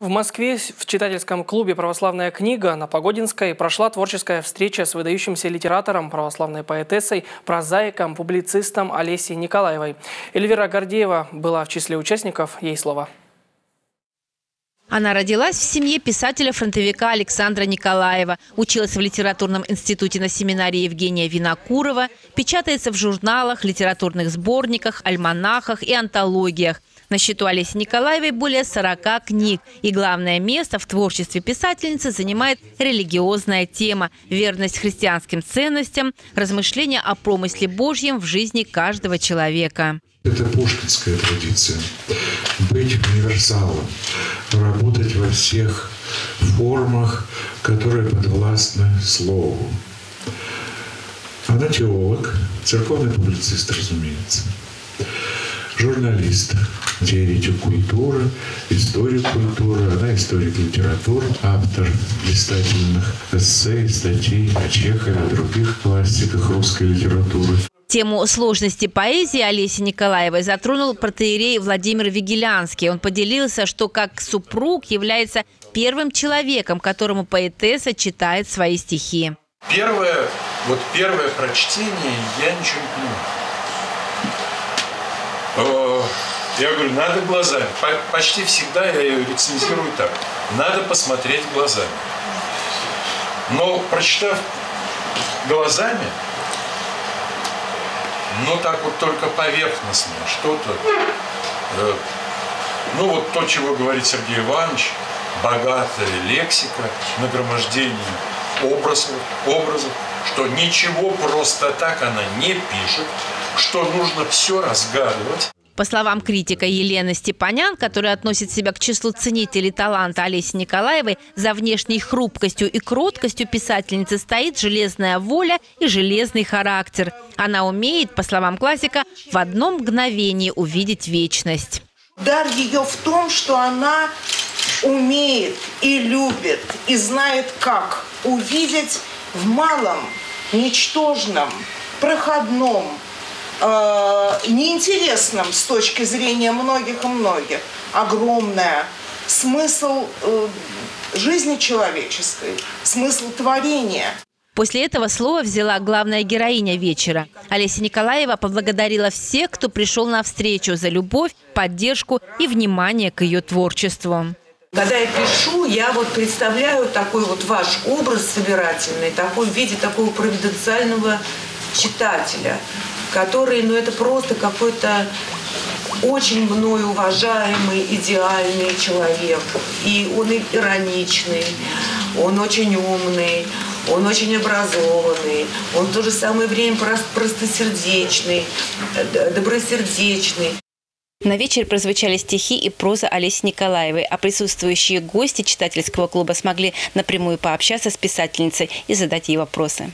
В Москве в читательском клубе «Православная книга» на Погодинской прошла творческая встреча с выдающимся литератором, православной поэтессой, прозаиком, публицистом Олесей Николаевой. Эльвира Гордеева была в числе участников. Ей слово. Она родилась в семье писателя-фронтовика Александра Николаева, училась в литературном институте на семинарии Евгения Винокурова, печатается в журналах, литературных сборниках, альманахах и антологиях. На счету Олеси Николаевой более 40 книг. И главное место в творчестве писательницы занимает религиозная тема – верность христианским ценностям, размышления о промысле Божьем в жизни каждого человека. Это пушкинская традиция. Быть универсалом, работать во всех формах, которые подвластны Слову. Она теолог, церковный публицист, разумеется, журналист, теоретик культуры, историк культуры, она историк литературы, автор листательных эссе, статей о Чехове, других классиках русской литературы. Тему сложности поэзии Олеси Николаевой затронул протеерей Владимир Вигелянский. Он поделился, что как супруг является первым человеком, которому поэтесса читает свои стихи. Первое, вот первое прочтение я ничего не понимаю я говорю, надо глазами. Почти всегда я ее рецензирую так. Надо посмотреть глазами. Но прочитав глазами, ну так вот только поверхностно, что-то, э, ну вот то, чего говорит Сергей Иванович, богатая лексика, нагромождение образов, образов, что ничего просто так она не пишет, что нужно все разгадывать. По словам критика Елены Степанян, которая относит себя к числу ценителей таланта Олеси Николаевой, за внешней хрупкостью и кроткостью писательницы стоит железная воля и железный характер. Она умеет, по словам классика, в одном мгновении увидеть вечность. Дар ее в том, что она умеет и любит, и знает, как увидеть в малом, ничтожном, проходном, э, неинтересным с точки зрения многих и многих. Огромное смысл э, жизни человеческой, смысл творения. После этого слово взяла главная героиня вечера. Олеся Николаева поблагодарила всех, кто пришел на встречу за любовь, поддержку и внимание к ее творчеству. Когда я пишу, я вот представляю такой вот ваш образ собирательный, такой в виде такого провиденциального читателя который, ну это просто какой-то очень мною уважаемый, идеальный человек. И он ироничный, он очень умный, он очень образованный, он в то же самое время простосердечный, добросердечный. На вечер прозвучали стихи и проза Олеси Николаевой, а присутствующие гости читательского клуба смогли напрямую пообщаться с писательницей и задать ей вопросы.